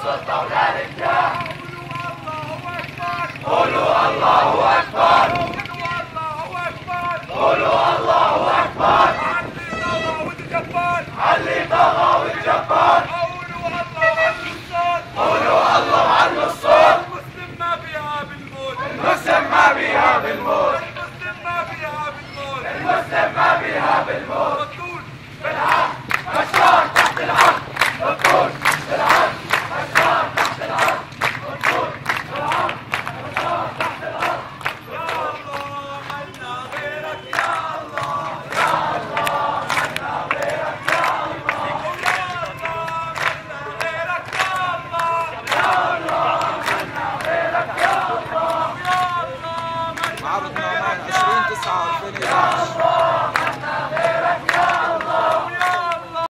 السلطة ولا قولوا الله أكبر قولوا الله أكبر علي والجبار قولوا الله الصوت المسلم ما بيها بالموت المسلم ما بيها بالموت المسلم ما 2009 2011